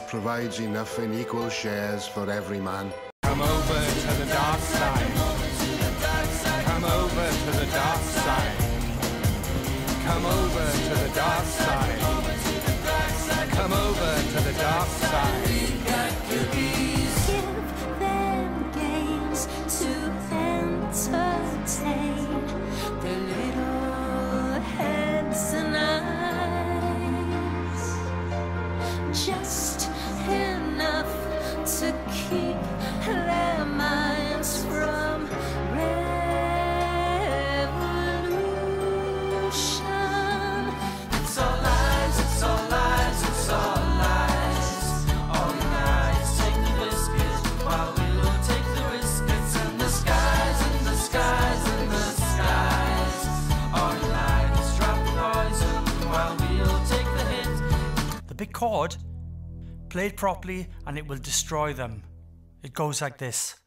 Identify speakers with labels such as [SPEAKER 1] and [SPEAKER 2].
[SPEAKER 1] provides enough in equal shares for every man.
[SPEAKER 2] Come over to the dark side. Come over to the dark side. Come over
[SPEAKER 3] The big chord, play it properly and it will destroy them. It goes like this.